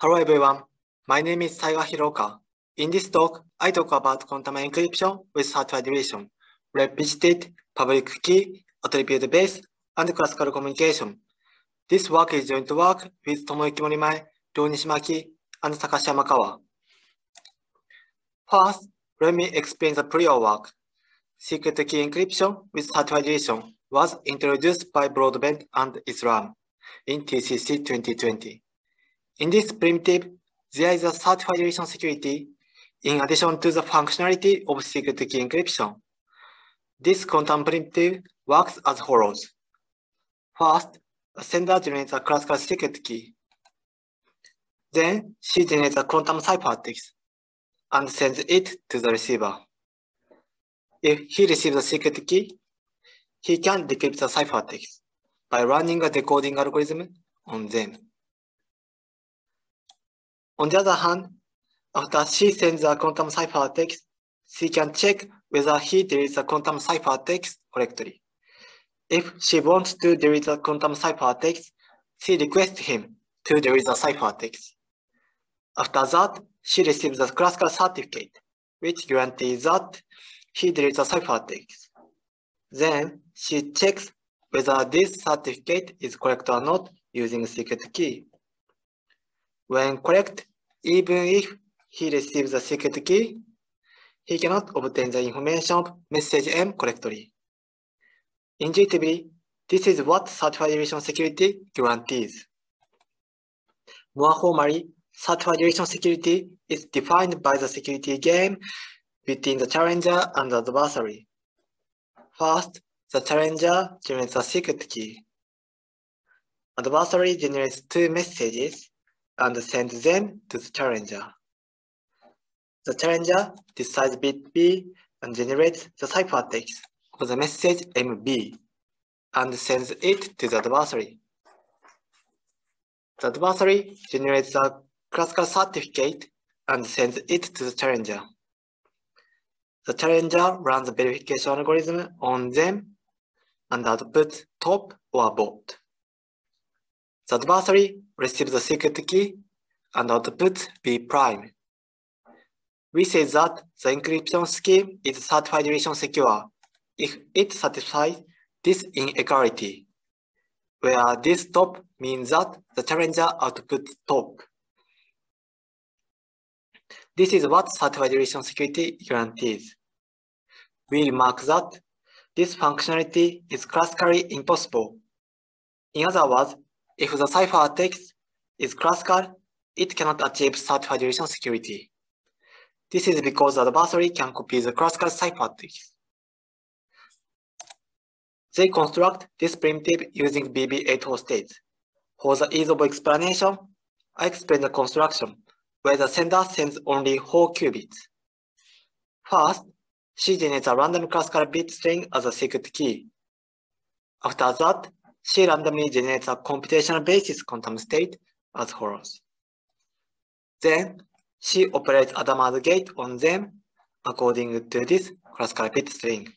Hello everyone, my name is Taiga Hiroka. In this talk, I talk about quantum encryption with certified deletion, repeated public key, attribute based, and classical communication. This work is joint work with Tomoyuki Morimae, Ryo Nishimaki, and Takashi Yamakawa. First, let me explain the prior work. Secret key encryption with certified deletion was introduced by Broadbent and Islam in TCC 2020. In this primitive, there is a certified deletion security in addition to the functionality of secret key encryption. This quantum primitive works as follows. First, a sender generates a classical secret key. Then she generates a quantum ciphertext and sends it to the receiver. If he receives a secret key, he can decrypt the ciphertext by running a decoding algorithm on them. On the other hand, after she sends a quantum ciphertext, she can check whether he deletes the quantum ciphertext correctly. If she wants to delete the quantum ciphertext, she requests him to delete the ciphertext. After that, she receives a classical certificate, which guarantees that he deletes the ciphertext. Then she checks whether this certificate is correct or not using secret key. When correct, even if he receives a secret key, he cannot obtain the information message M correctly. Intuitively, this is what certified security guarantees. More formally, certified security is defined by the security game between the challenger and the adversary. First, the challenger generates a secret key. Adversary generates two messages and sends them to the challenger. The challenger decides bit B and generates the ciphertext for the message MB and sends it to the adversary. The adversary generates a classical certificate and sends it to the challenger. The challenger runs a verification algorithm on them and outputs top or bot. The adversary receives the secret key and outputs B prime. We say that the encryption scheme is certified deletion secure if it satisfies this inequality, where this top means that the challenger outputs top. This is what certified deletion security guarantees. We remark that this functionality is classically impossible. In other words, if the ciphertext is classical, it cannot achieve certified deletion security. This is because the adversary can copy the classical ciphertext. They construct this primitive using BB84 states. For the ease of explanation, I explain the construction where the sender sends only 4 qubits. First, she generates a random classical bit string as a secret key. After that, she randomly generates a computational basis quantum state as follows. Then, she operates Hadamard gate on them according to this classical bit string.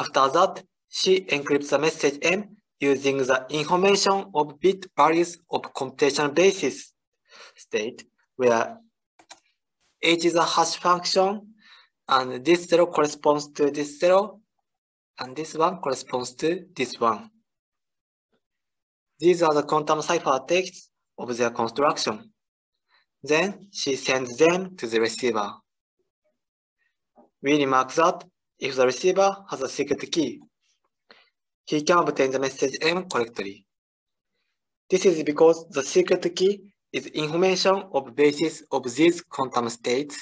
After that, she encrypts the message M using the information of bit values of computational basis state, where H is a hash function, and this zero corresponds to this zero, and this one corresponds to this one. These are the quantum cipher texts of their construction. Then she sends them to the receiver. We remark that if the receiver has a secret key, he can obtain the message M correctly. This is because the secret key is information of basis of these quantum states.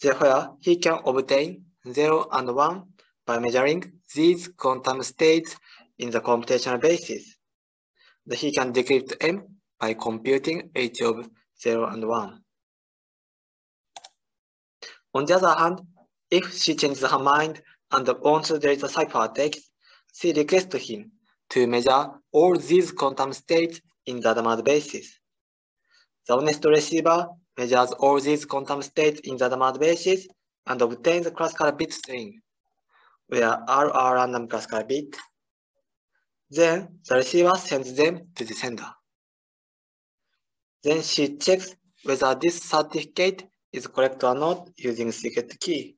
Therefore, he can obtain 0 and 1 by measuring these quantum states in the computational basis. He can decrypt M by computing H of 0 and 1. On the other hand, if she changes her mind and wants to delete the ciphertext, she requests him to measure all these quantum states in the Hadamard basis. The honest receiver measures all these quantum states in the Hadamard basis and obtains a classical bit string, where R are random classical bit. Then the receiver sends them to the sender. Then she checks whether this certificate is correct or not using secret key.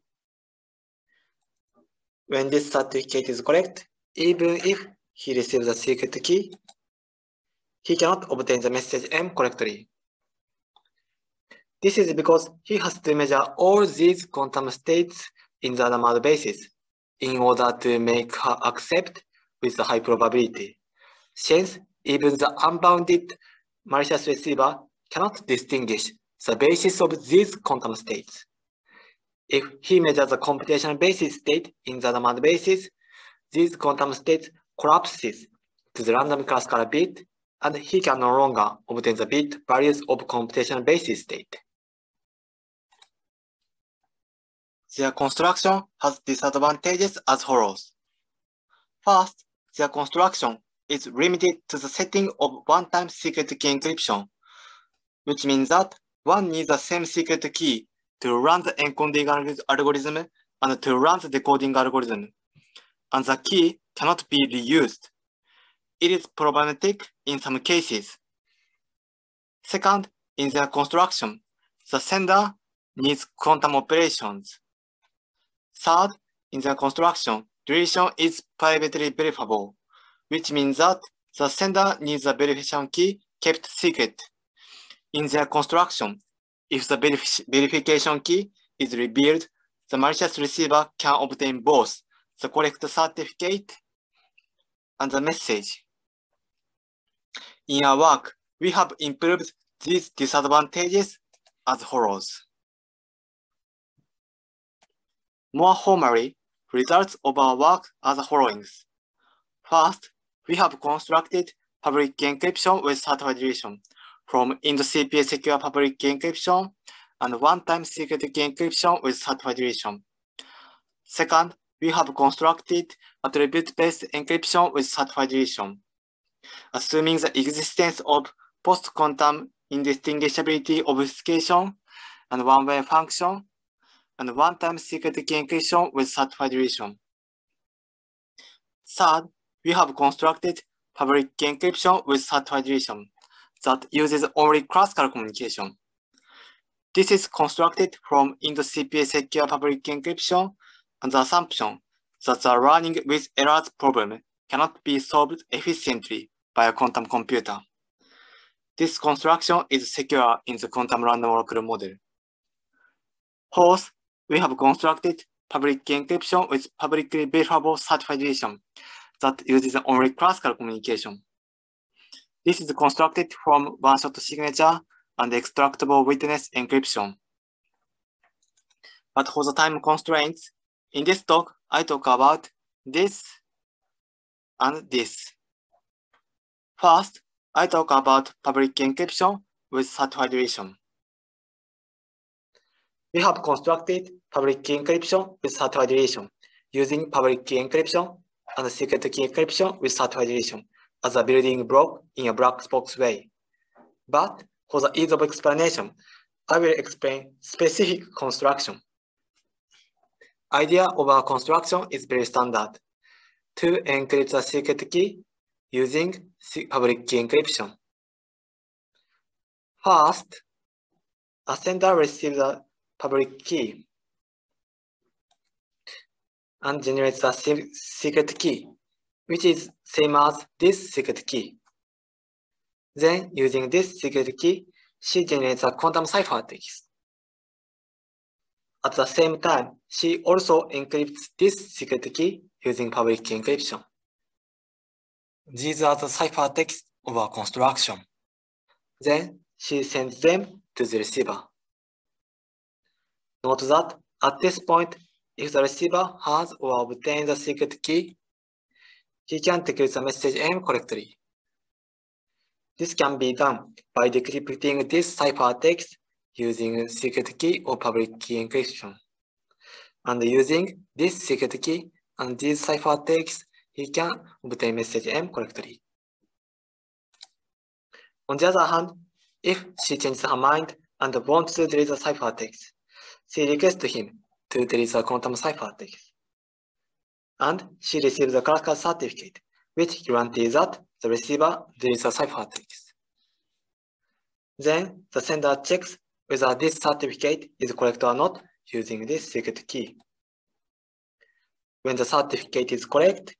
When this certificate is correct, even if he receives a secret key, he cannot obtain the message M correctly. This is because he has to measure all these quantum states in the Hadamard basis in order to make her accept with a high probability. Since even the unbounded malicious receiver cannot distinguish the basis of these quantum states. If he measures the computational basis state in the Hadamard basis, these quantum states collapses to the random classical bit and he can no longer obtain the bit values of computational basis state. Their construction has disadvantages as follows. First, their construction is limited to the setting of one-time secret key encryption, which means that one needs the same secret key to run the encoding algorithm and to run the decoding algorithm, and the key cannot be reused. It is problematic in some cases. Second, in their construction, the sender needs quantum operations. Third, in the construction, deletion is privately verifiable, which means that the sender needs a verification key kept secret. In their construction, if the verif verification key is revealed, the malicious receiver can obtain both the correct certificate and the message. In our work, we have improved these disadvantages as follows. More formally, results of our work are the following. First, we have constructed public encryption with certified deletion from IND-CPA secure public encryption and one-time secret encryption with certified deletion. Second, we have constructed attribute-based encryption with certified deletion. Assuming the existence of post-quantum indistinguishability obfuscation and one-way function, and one-time secret key encryption with certified deletion. Third, we have constructed public key encryption with certified deletion that uses only classical communication. This is constructed from IND-CPA secure public key encryption and the assumption that the learning with errors problem cannot be solved efficiently by a quantum computer. This construction is secure in the quantum random oracle model. Fourth, we have constructed public encryption with publicly verifiable certified deletion that uses only classical communication. This is constructed from one-shot signature and extractable witness encryption. But for the time constraints, in this talk, I talk about this and this. First, I talk about public encryption with certified deletion. We have constructed public key encryption with certified deletion using public key encryption and secret key encryption with certified deletion as a building block in a black box way. But for the ease of explanation, I will explain specific construction. Idea of our construction is very standard. To encrypt the secret key using public key encryption. First, a sender receives a public key and generates a secret key, which is same as this secret key. Then, using this secret key, she generates a quantum ciphertext. At the same time, she also encrypts this secret key using public key encryption. These are the ciphertexts of our construction. Then she sends them to the receiver. Note that at this point, if the receiver has or obtained the secret key, he can decrypt the message M correctly. This can be done by decrypting this ciphertext using secret key or public key encryption. And using this secret key and these ciphertexts, he can obtain message M correctly. On the other hand, if she changes her mind and wants to delete the ciphertext, she requests him to delete the quantum cipher ciphertext. And she receives a classical certificate, which guarantees that the receiver deletes the ciphertext. Then the sender checks whether this certificate is correct or not using this secret key. When the certificate is correct,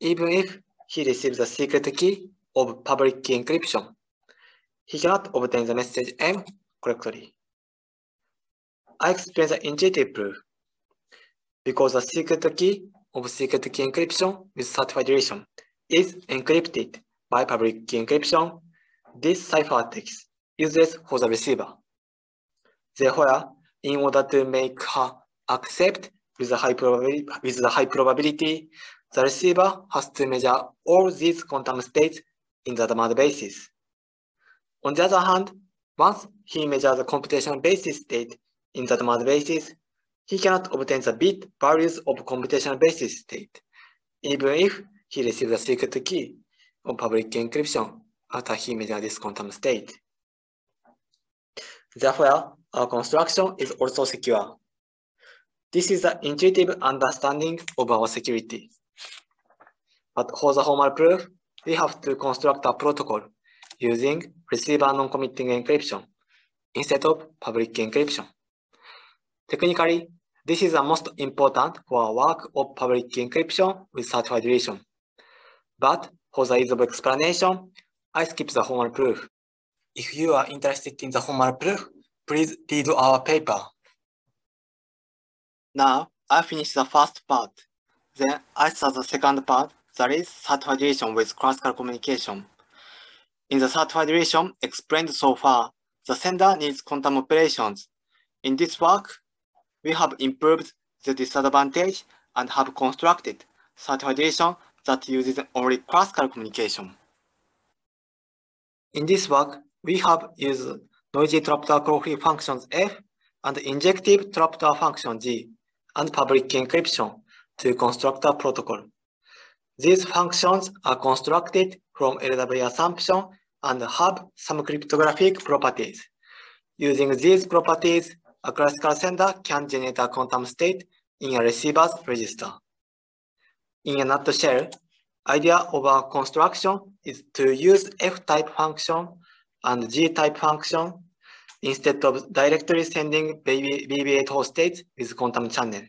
even if he receives the secret key of public key encryption, he cannot obtain the message M correctly. I explain the intuitive proof. Because the secret key of secret key encryption with certified deletion is encrypted by public key encryption, this ciphertext useless for the receiver. Therefore, in order to make her accept with the high probability, with the high probability, the receiver has to measure all these quantum states in the Hadamard basis. On the other hand, once he measures the computational basis state in the Hadamard basis, he cannot obtain the bit values of computational basis state, even if he receives a secret key of public encryption after he measures this quantum state. Therefore, our construction is also secure. This is the intuitive understanding of our security. But for the formal proof, we have to construct a protocol using receiver non-committing encryption instead of public encryption. Technically, this is the most important for work of public encryption with certified deletion. But for the ease of explanation, I skip the formal proof. If you are interested in the formal proof, please read our paper. Now, I finish the first part. Then I start the second part, that is certified deletion with classical communication. In the certified deletion explained so far, the sender needs quantum operations. In this work, we have improved the disadvantage and have constructed certified deletion that uses only classical communication. In this work, we have used noisy trapdoor claw-free functions F and injective trapdoor function G and public encryption to construct a protocol. These functions are constructed from LWE assumption and have some cryptographic properties. Using these properties, a classical sender can generate a quantum state in a receiver's register. In a nutshell, idea of our construction is to use F-type function and G-type function instead of directly sending BB84 states with quantum channel.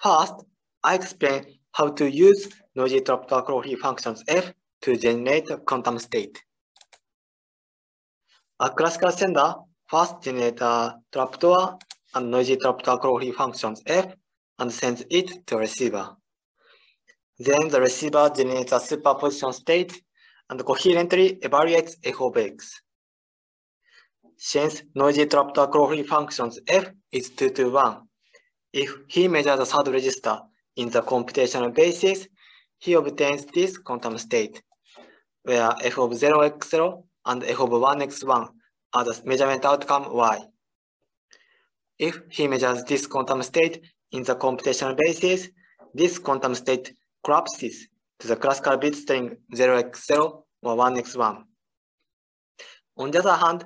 First, I explain how to use noisy trapdoor claw-free functions F to generate a quantum state. A classical sender first generates a trapdoor and noisy trapdoor claw-free functions F and sends it to receiver. Then the receiver generates a superposition state and coherently evaluates f of x. Since noisy trapdoor claw-free functions f is 2 to 1, if he measures the third register in the computational basis, he obtains this quantum state, where f of 0x0 and f of 1x1 are the measurement outcome y. If he measures this quantum state in the computational basis, this quantum state collapses to the classical bit string 0x0 or 1x1. On the other hand,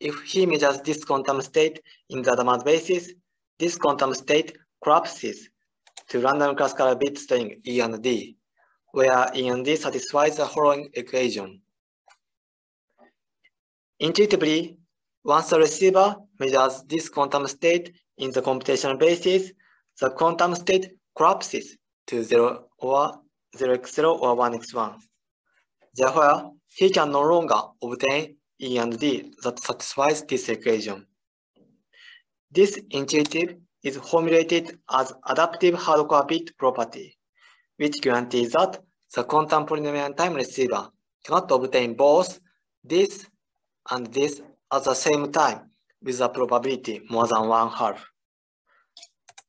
if he measures this quantum state in the Hadamard basis, this quantum state collapses to random classical bit string E and D, where E and D satisfies the following equation. Intuitively, once the receiver measures this quantum state in the computational basis, the quantum state collapses to 0 or 0x0 or 1x1. Therefore, he can no longer obtain E and D that satisfies this equation. This intuitive is formulated as adaptive hardcore bit property, which guarantees that the quantum polynomial time receiver cannot obtain both this and this at the same time with a probability more than one half.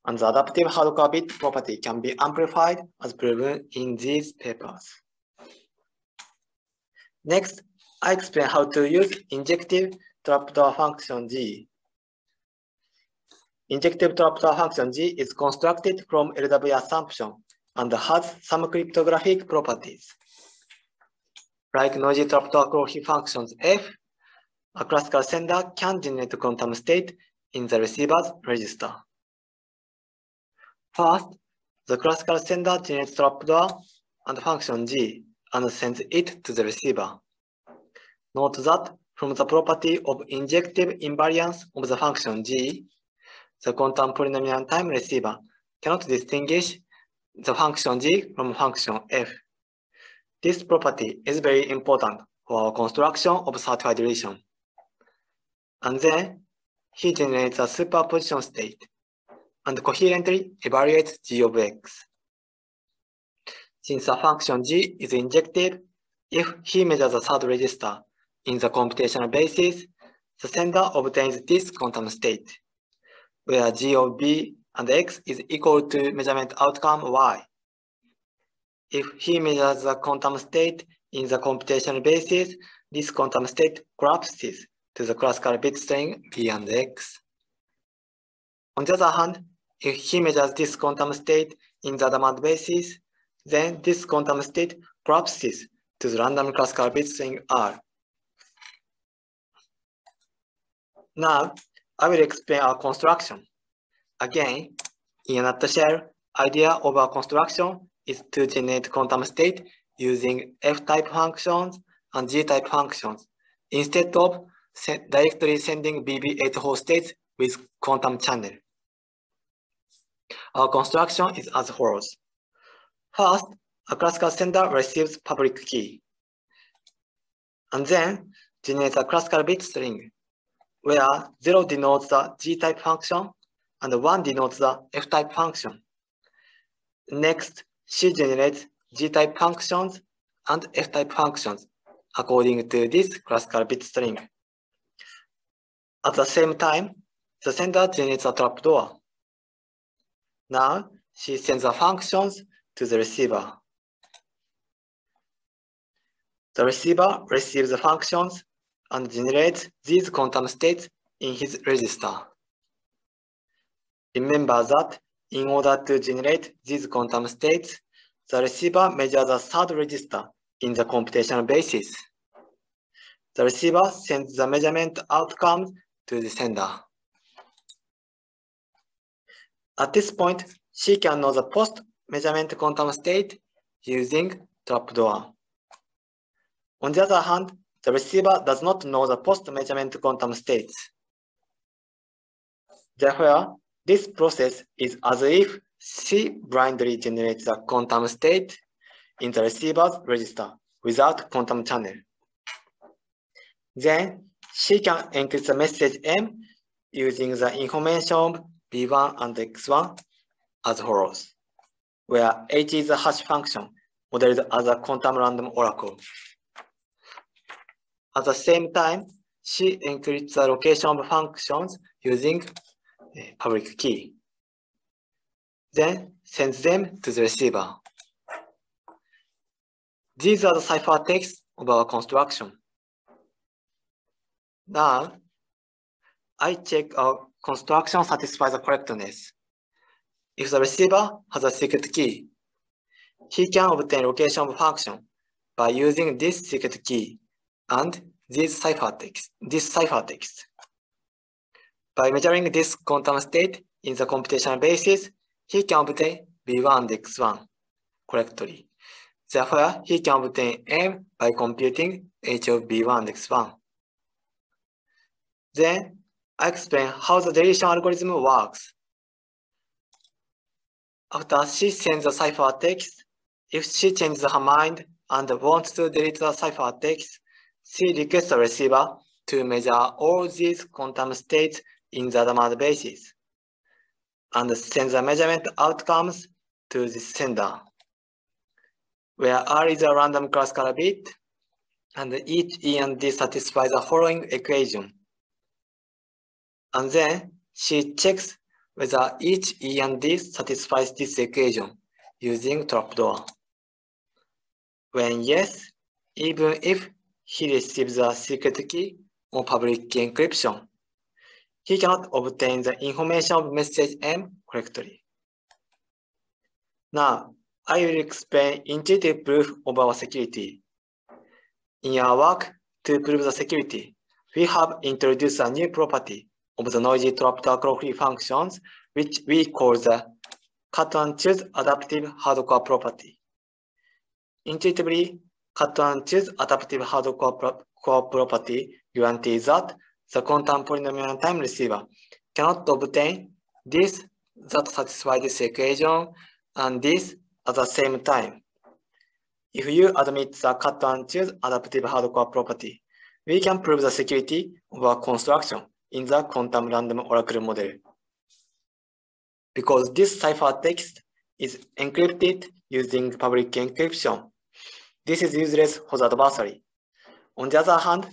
And the adaptive bit property can be amplified as proven in these papers. Next, I explain how to use injective trapdoor function G. Injective trapdoor function G is constructed from LWE assumption and has some cryptographic properties. Like noisy trapdoor claw-free functions F, a classical sender can generate quantum state in the receiver's register. First, the classical sender generates trapdoor and function G and sends it to the receiver. Note that from the property of injective invariance of the function g, the quantum polynomial time receiver cannot distinguish the function g from function f. This property is very important for construction of certified deletion. And then he generates a superposition state and coherently evaluates g of x. Since the function g is injective, if he measures the third register in the computational basis, the sender obtains this quantum state, where g of b and x is equal to measurement outcome y. If he measures the quantum state in the computational basis, this quantum state collapses to the classical bit string b and x. On the other hand, if he measures this quantum state in the Hadamard basis, then this quantum state collapses to the random classical bit string r. Now, I will explain our construction. Again, in a nutshell, idea of our construction is to generate quantum state using F-type functions and G-type functions instead of directly sending BB84 states with quantum channel. Our construction is as follows. First, a classical sender receives public key, and then generates a classical bit string, where 0 denotes the G-type function and 1 denotes the F-type function. Next, she generates G-type functions and F-type functions according to this classical bit string. At the same time, the sender generates a trapdoor. Now, she sends the functions to the receiver. The receiver receives the functions and generates these quantum states in his register. Remember that in order to generate these quantum states, the receiver measures the third register in the computational basis. The receiver sends the measurement outcomes to the sender. At this point, she can know the post-measurement quantum state using trapdoor. On the other hand, the receiver does not know the post-measurement quantum states. Therefore, this process is as if she blindly generates a quantum state in the receiver's register without quantum channel. Then she can encrypt the message M using the information B1 and X1 as follows, where H is a hash function modeled as a quantum random oracle. At the same time, she encrypts the location of functions using a public key. Then sends them to the receiver. These are the ciphertexts of our construction. Now, I check our construction satisfies the correctness. If the receiver has a secret key, he can obtain location of function by using this secret key and this ciphertext, this ciphertext. By measuring this quantum state in the computational basis, he can obtain B1 and X1 correctly. Therefore, he can obtain M by computing H of B1 and X1. Then, I explain how the deletion algorithm works. After she sends the ciphertext, if she changes her mind and wants to delete the ciphertext, she requests the receiver to measure all these quantum states in the Hadamard basis and sends the measurement outcomes to the sender, where R is a random classical bit and each E and D satisfies the following equation. And then she checks whether each E and D satisfies this equation using trapdoor. When yes, even if he receives a secret key or public encryption, he cannot obtain the information of message M correctly. Now, I will explain intuitive proof of our security. In our work to prove the security, we have introduced a new property of the noisy trapdoor functions, which we call the cut and choose adaptive hardcore property. Intuitively, cut and choose adaptive hardcore pro property guarantees that the quantum polynomial time receiver cannot obtain this that satisfies this equation and this at the same time. If you admit the cut and choose adaptive hardcore property, we can prove the security of our construction in the quantum random oracle model. Because this ciphertext is encrypted using public encryption, this is useless for the adversary. On the other hand,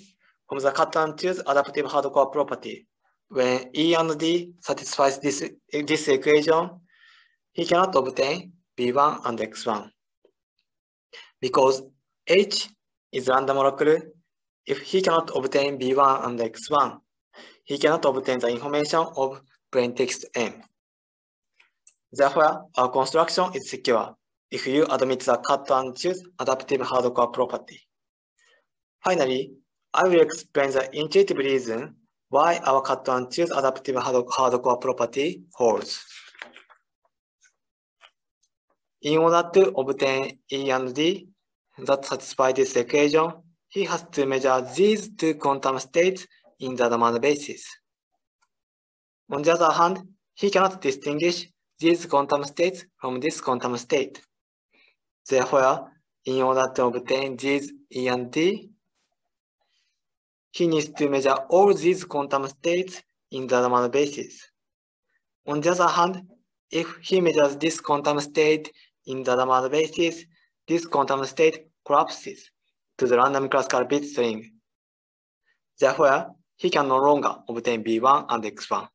from the cut and choose adaptive hardcore property, when E and D satisfies this, this equation, he cannot obtain B1 and X1. Because H is random oracle, if he cannot obtain B1 and X1, he cannot obtain the information of plaintext M. Therefore, our construction is secure if you admit the cut and choose adaptive hardcore property. Finally, I will explain the intuitive reason why our cut and choose adaptive hardcore property holds. In order to obtain E and D that satisfy this equation, he has to measure these two quantum states in the Hadamard basis. On the other hand, he cannot distinguish these quantum states from this quantum state. Therefore, in order to obtain these E and D, he needs to measure all these quantum states in the Hadamard basis. On the other hand, if he measures this quantum state in the Hadamard basis, this quantum state collapses to the random classical bit string. Therefore, he can no longer obtain B1 and X1.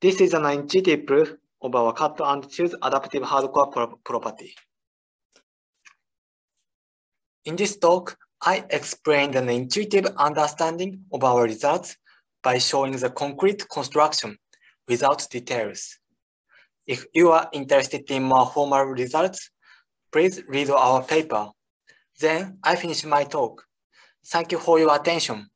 This is an intuitive proof of our cut and choose adaptive hardcore pro property. In this talk, I explained an intuitive understanding of our results by showing the concrete construction without details. If you are interested in more formal results, please read our paper. Then I finish my talk. Thank you for your attention.